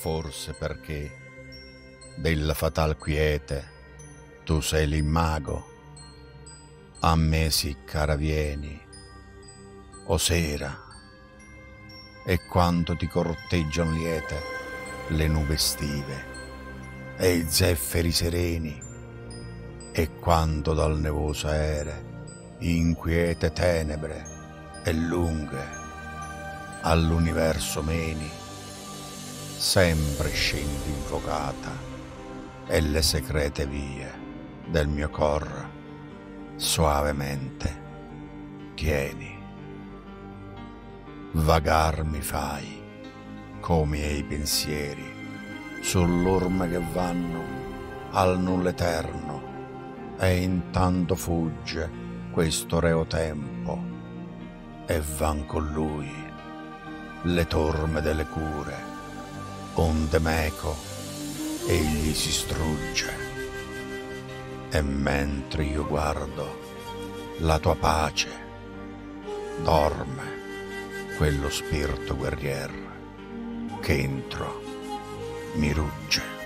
forse perché della fatal quiete tu sei l'immago, a me sì cara vieni, o sera, e quando ti corteggiano liete le nube stive e i zefferi sereni, e quando dal nevoso aere inquiete tenebre e lunghe all'universo meni, sempre scendi invocata e le secrete vie del mio cor suavemente tieni. Vagar mi fai come i pensieri sull'orme che vanno al nulla eterno e intanto fugge questo reo tempo e van con lui le torme delle cure onde meco egli si strugge e mentre io guardo la tua pace dorme quello spirito guerrier che entro mi rugge.